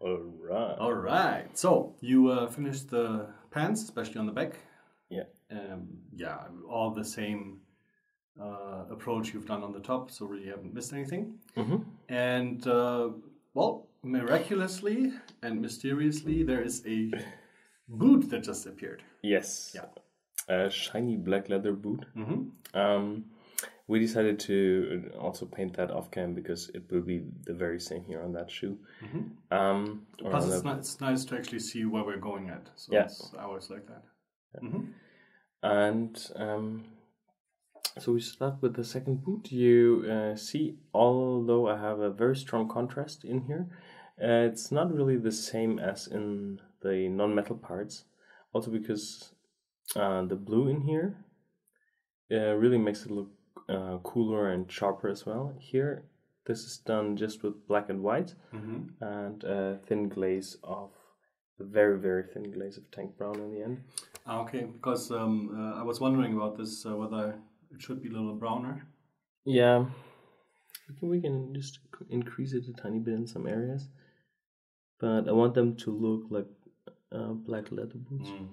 All right. All right. So you uh, finished the pants, especially on the back. Yeah. Um, yeah, all the same uh, approach you've done on the top, so really haven't missed anything. Mm-hmm. And uh, well, miraculously and mysteriously, there is a boot that just appeared. Yes. Yeah. A shiny black leather boot. Mm-hmm. Um, we decided to also paint that off cam because it will be the very same here on that shoe. Um, Plus, it's, the- ni- it's nice to actually see where we're going at. So Yeah. it's, I always like that. Mhm. And um, so we start with the second boot. You uh, see, although I have a very strong contrast in here, uh, it's not really the same as in the non-metal parts. Also because uh, the blue in here uh, really makes it look uh, cooler and sharper as well. Here, this is done just with black and white Mhm. and a thin glaze of a very very thin glaze of tank brown in the end. Ah, Okay, because um, uh, I was wondering about this, uh, whether it should be a little browner. Yeah, we can, we can just increase it a tiny bit in some areas, but I want them to look like uh, black leather boots. Mm.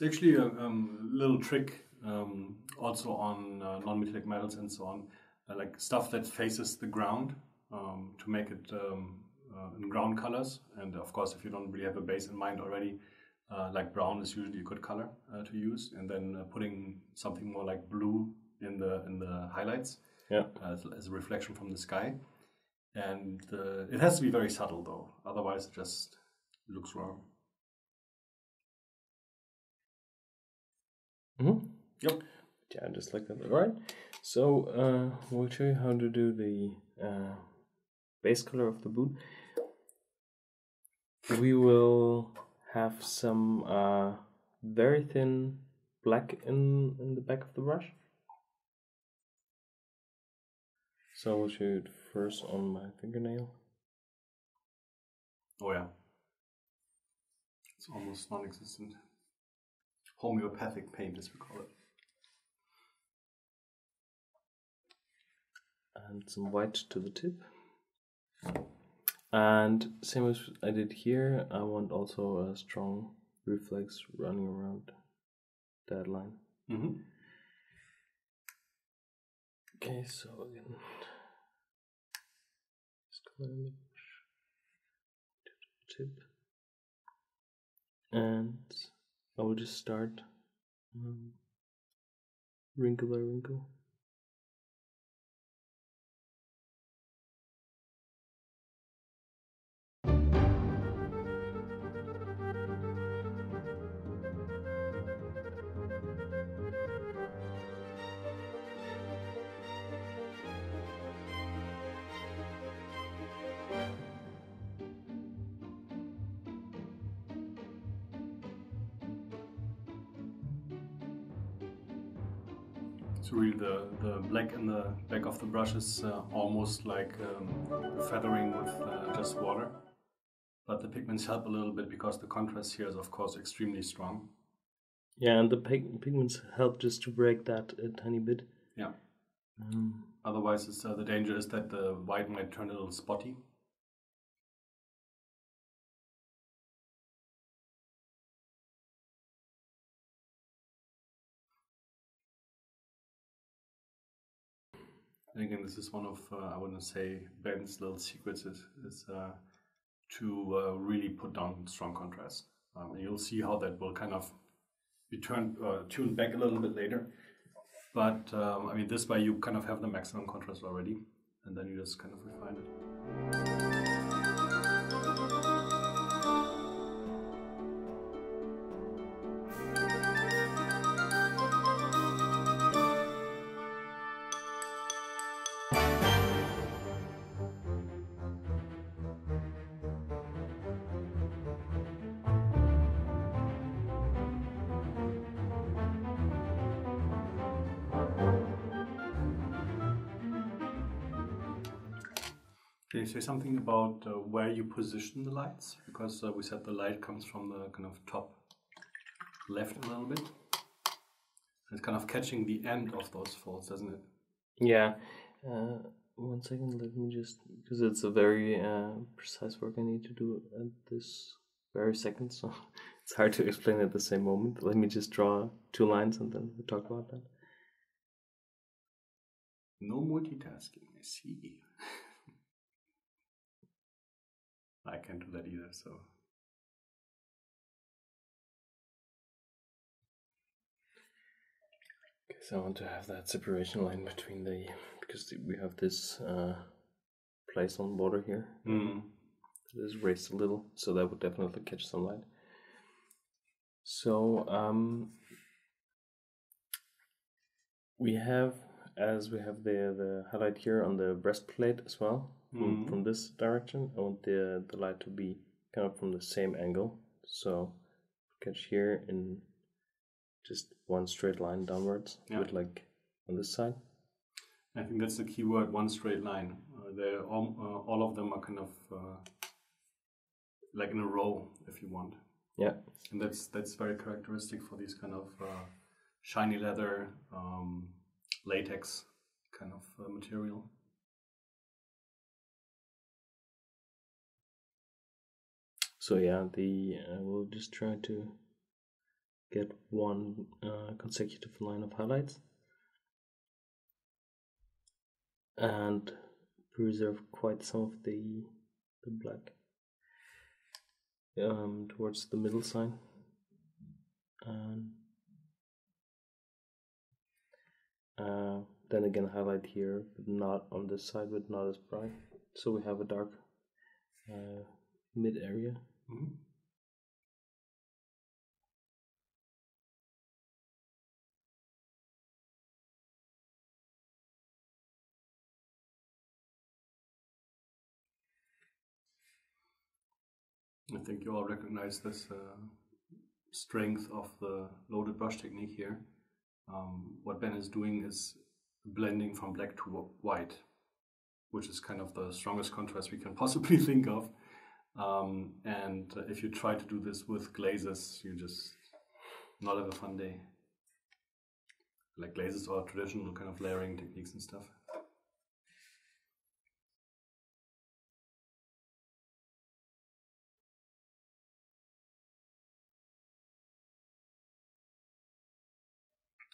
It's actually a um, little trick um, also on uh, non-metallic metals and so on, uh, like stuff that faces the ground um, to make it um, uh, in ground colors. And of course, if you don't really have a base in mind already, uh, like brown is usually a good color uh, to use. And then uh, putting something more like blue in the in the highlights Yeah, as, as a reflection from the sky. And uh, it has to be very subtle though, otherwise it just looks wrong. Yep. yeah, just like that. All right. So uh, we'll show you how to do the uh, base color of the boot. We will have some uh, very thin black in in the back of the brush. So we'll show it first on my fingernail. Oh yeah. It's almost non-existent. Homeopathic paint, as we call it. And some white to the tip. And same as I did here, I want also a strong reflex running around that line. Mm-hmm. Okay, so again, just brush to the tip, and I will just start um, wrinkle by wrinkle. Really, the the black in the back of the brush is uh, almost like um, feathering with uh, just water. But the pigments help a little bit because the contrast here is, of course, extremely strong. Yeah, and the pig- pigments help just to break that a tiny bit. Yeah. Um, Otherwise, it's, uh, the danger is that the white might turn a little spotty. And again, this is one of, uh, I wouldn't say, Ben's little secrets is, is uh, to uh, really put down strong contrast. Um, and you'll see how that will kind of be turned, uh, tuned back a little bit later. But um, I mean, this way you kind of have the maximum contrast already, and then you just kind of refine it. Can you say something about uh, where you position the lights? Because uh, we said the light comes from the kind of top left a little bit. It's kind of catching the end of those folds, doesn't it? Yeah. Uh, one second, let me just because it's a very uh, precise work I need to do at this very second, so it's hard to explain at the same moment. Let me just draw two lines and then we talk about that. No multitasking, I see. I can't do that either, so. Because I want to have that separation line between the because we have this uh, place on border here. Mm. It is raised a little, so that would definitely catch some light. So um, we have, as we have the the highlight here on the breastplate as well, from, Mhm. from this direction. I want the the light to be kind of from the same angle, so catch here in just one straight line downwards, Yeah. with like on this side. I think that's the key word one straight line. Uh, they're all, uh, all of them are kind of uh, like in a row, if you want. Yeah. And that's that's very characteristic for these kind of uh, shiny leather, um, latex kind of uh, material. So yeah, the uh, we'll just try to get one uh, consecutive line of highlights. And preserve quite some of the the black. Um, towards the middle side and uh, then again highlight here but not on this side but not as bright. So we have a dark uh, mid area Mhm. I think you all recognize this uh, strength of the loaded brush technique here. Um, what Ben is doing is blending from black to white, which is kind of the strongest contrast we can possibly think of. Um, and if you try to do this with glazes, you just not have a fun day. Like glazes or traditional kind of layering techniques and stuff.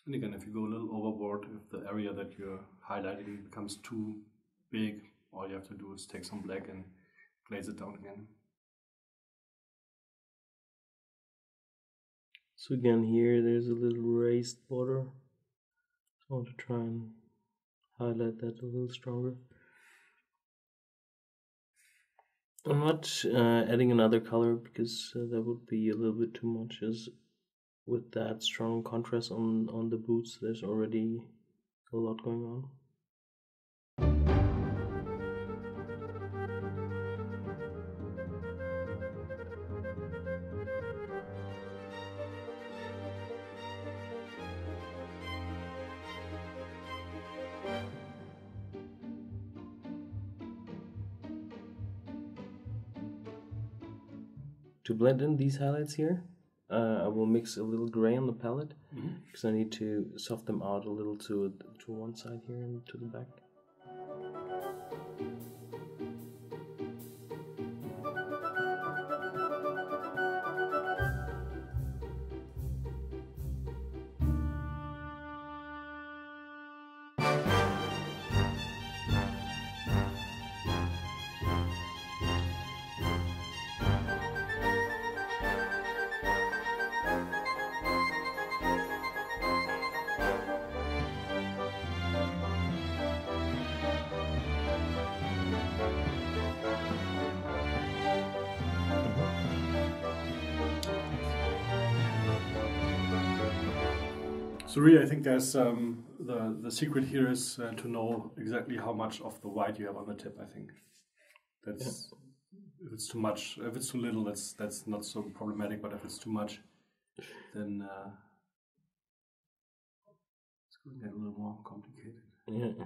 And again, if you go a little overboard, if the area that you're highlighting becomes too big, all you have to do is take some black and glaze it down again. So again here there's a little raised border. I want to try and highlight that a little stronger. I'm not uh, adding another color because uh, that would be a little bit too much as with that strong contrast on, on the boots there's already a lot going on. To blend in these highlights here, uh, I will mix a little gray on the palette because I need to soft them out a little to to one side here and to the back. So really, I think there's um, the the secret here is uh, to know exactly how much of the white you have on the tip. I think that's if it's too much, if it's too little, that's that's not so problematic. But if it's too much, then uh, it's going to get a little more complicated. Yeah.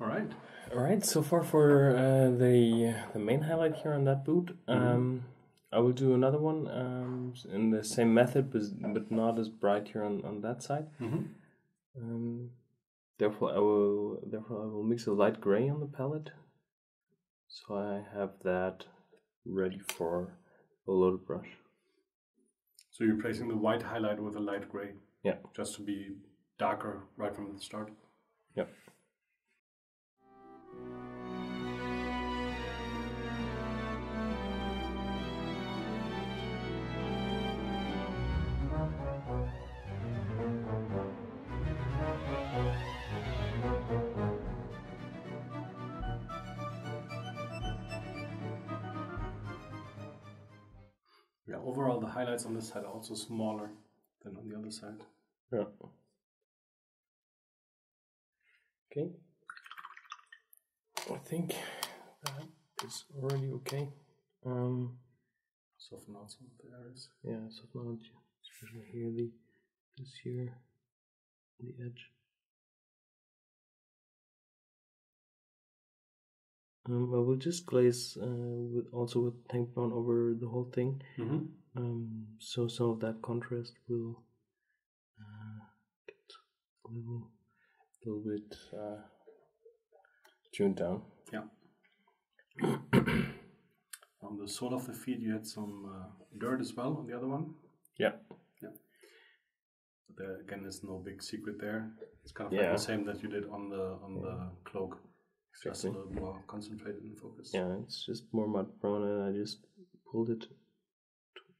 All right. All right. So far for uh, the the main highlight here on that boot. Um, I will do another one um, in the same method, but, but not as bright here on, on that side. Mhm. Um, therefore, I will therefore I will mix a light gray on the palette, so I have that ready for a loaded brush. So you're placing the white highlight with a light gray, Yeah. just to be darker right from the start. Yep. Yeah. Overall, the highlights on this side are also smaller than on the other side. Yeah. Okay. I think that is already okay. Um, Soften out some of the areas. yeah, so now especially here the this here the edge. Um, I will just glaze uh, with also with tank brown over the whole thing. Mm-hmm. Um, so some of that contrast will uh, get a little, little bit uh, tuned down. Yeah. on the sole of the feet, you had some uh, dirt as well on the other one. Yeah. But there again, there's no big secret there. It's kind of Yeah. like the same that you did on the on the cloak. It's just a little more concentrated and focused. Yeah, it's just more mud brown, and I just pulled it t-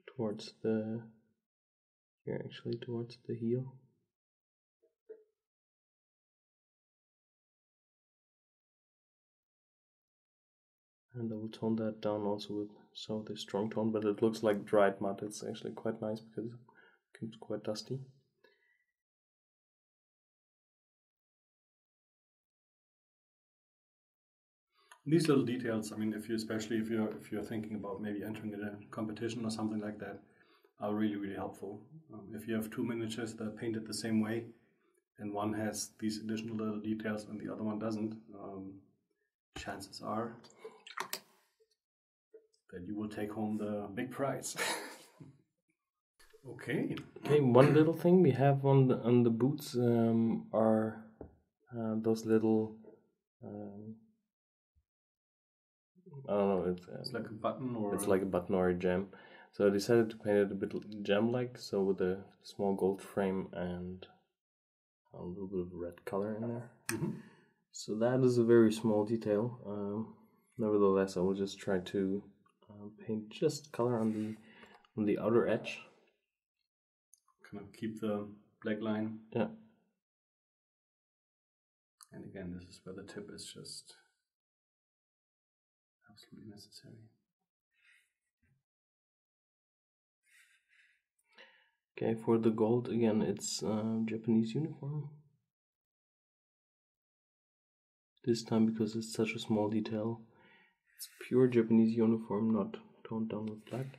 towards the here, actually towards the heel. And I will tone that down also with some of the strong tone, but it looks like dried mud. It's actually quite nice because it becomes quite dusty. These little details. I mean, if you especially if you're if you're thinking about maybe entering a competition or something like that, are really really helpful. Um, if you have two miniatures that are painted the same way, and one has these additional little details and the other one doesn't, um, chances are that you will take home the big prize. okay. Okay, one little thing we have on the on the boots um, are uh, those little. Um, I don't know. It's, uh, It's like a button or it's like a button or a gem. So I decided to paint it a bit gem-like, so with a small gold frame and a little bit of red color in there. Mhm. So that is a very small detail. Um, nevertheless, I will just try to uh, paint just color on the on the outer edge. kind of keep the black line. Yeah. And again, this is where the tip is just absolutely necessary. Okay, for the gold again, it's uh, Japanese uniform. This time because it's such a small detail, it's pure Japanese uniform, not toned down with black.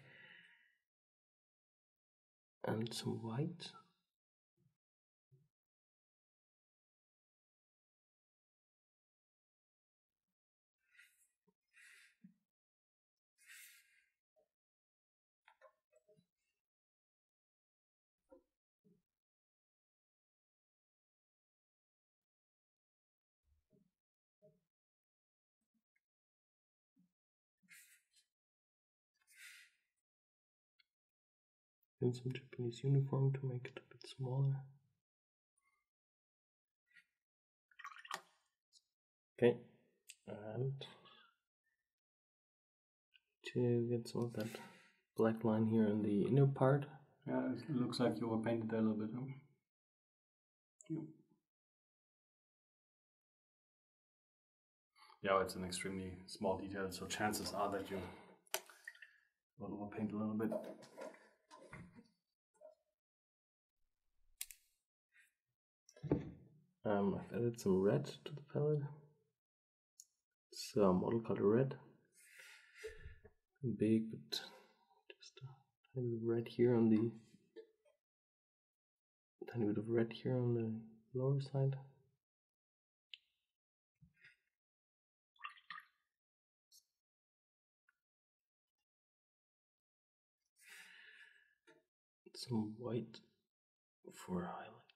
And some white. Some Japanese uniform to make it a bit smaller. Okay, and to get some of that black line here in the inner part. Yeah, it looks like you overpainted there a little bit. Huh? Yeah. Yeah, it's an extremely small detail, so chances are that you will overpaint a little bit. Um, I've added some red to the palette. A model color red. Big, but just a tiny bit of red here on the tiny bit of red here on the lower side. Some white for highlight.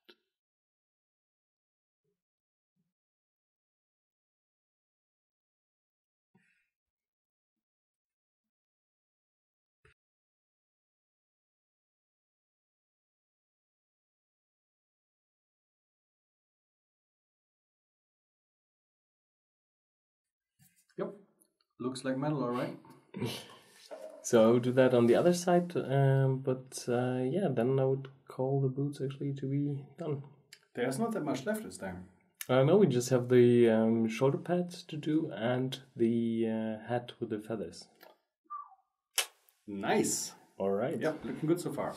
Looks like metal, all right. So I would do that on the other side, um, but uh, yeah, then I would call the boots actually to be done. There's not that much left, is there? Uh, no, we just have the um, shoulder pads to do and the uh, hat with the feathers. Nice. All right. Yep, looking good so far.